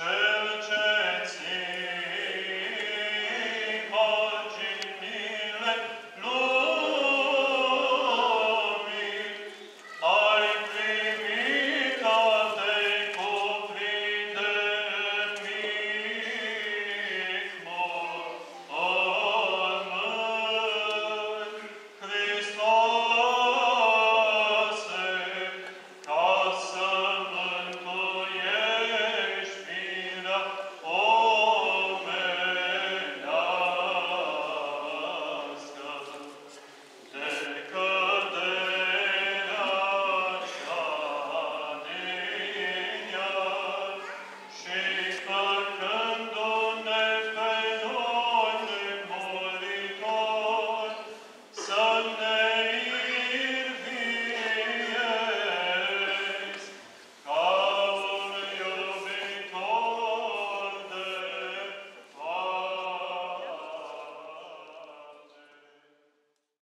Czy